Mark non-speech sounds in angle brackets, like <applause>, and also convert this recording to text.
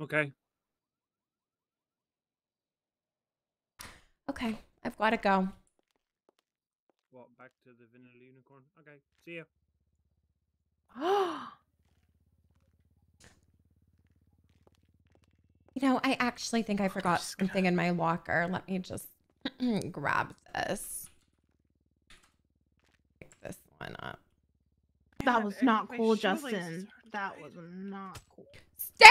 Okay. Okay, I've got to go. What? Back to the vanilla unicorn. Okay. See ya. <gasps> You know, I actually think I forgot something in my locker. Let me just <clears throat> grab this. Pick this one up. That was not cool, Justin. That was not cool. Stay.